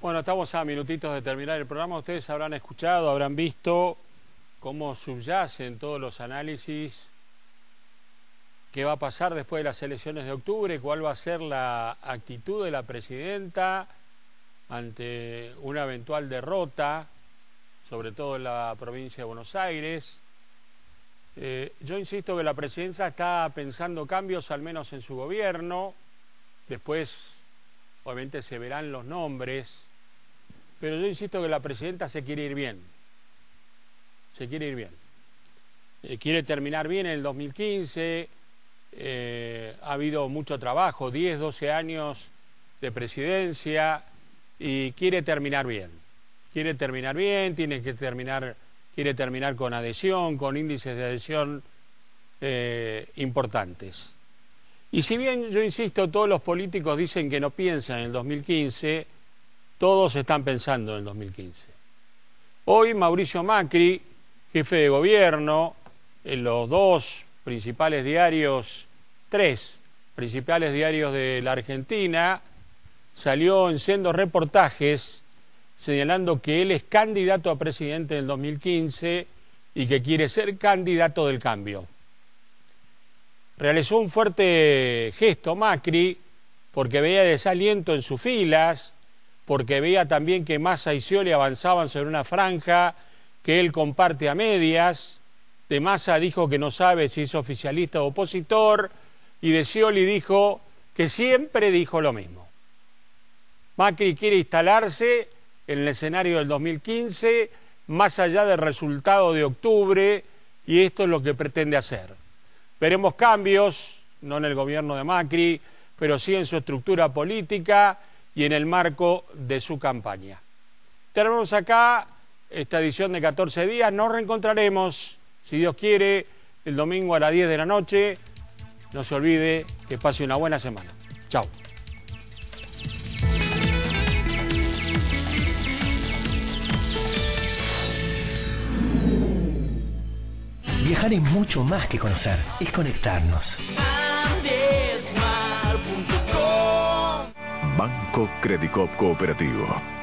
Bueno, estamos a minutitos de terminar el programa. Ustedes habrán escuchado, habrán visto cómo subyacen todos los análisis qué va a pasar después de las elecciones de octubre, cuál va a ser la actitud de la presidenta ante una eventual derrota, sobre todo en la provincia de Buenos Aires. Eh, yo insisto que la presidencia está pensando cambios, al menos en su gobierno. Después, obviamente, se verán los nombres. Pero yo insisto que la presidenta se quiere ir bien. Se quiere ir bien. Eh, quiere terminar bien en el 2015. Eh, ha habido mucho trabajo, 10, 12 años de presidencia y quiere terminar bien. Quiere terminar bien, tiene que terminar, quiere terminar con adhesión, con índices de adhesión eh, importantes. Y si bien yo insisto, todos los políticos dicen que no piensan en el 2015, todos están pensando en el 2015. Hoy Mauricio Macri, jefe de gobierno, en los dos principales diarios, tres principales diarios de la Argentina, salió en sendos reportajes señalando que él es candidato a presidente en el 2015 y que quiere ser candidato del cambio. Realizó un fuerte gesto Macri porque veía desaliento en sus filas, porque veía también que Massa y Scioli avanzaban sobre una franja que él comparte a medias. De Massa dijo que no sabe si es oficialista o opositor, y de Scioli dijo que siempre dijo lo mismo. Macri quiere instalarse en el escenario del 2015, más allá del resultado de octubre, y esto es lo que pretende hacer. Veremos cambios, no en el gobierno de Macri, pero sí en su estructura política y en el marco de su campaña. Tenemos acá esta edición de 14 días. Nos reencontraremos, si Dios quiere, el domingo a las 10 de la noche. No se olvide que pase una buena semana. Chao. Viajar es mucho más que conocer, es conectarnos. Banco Credicop Cooperativo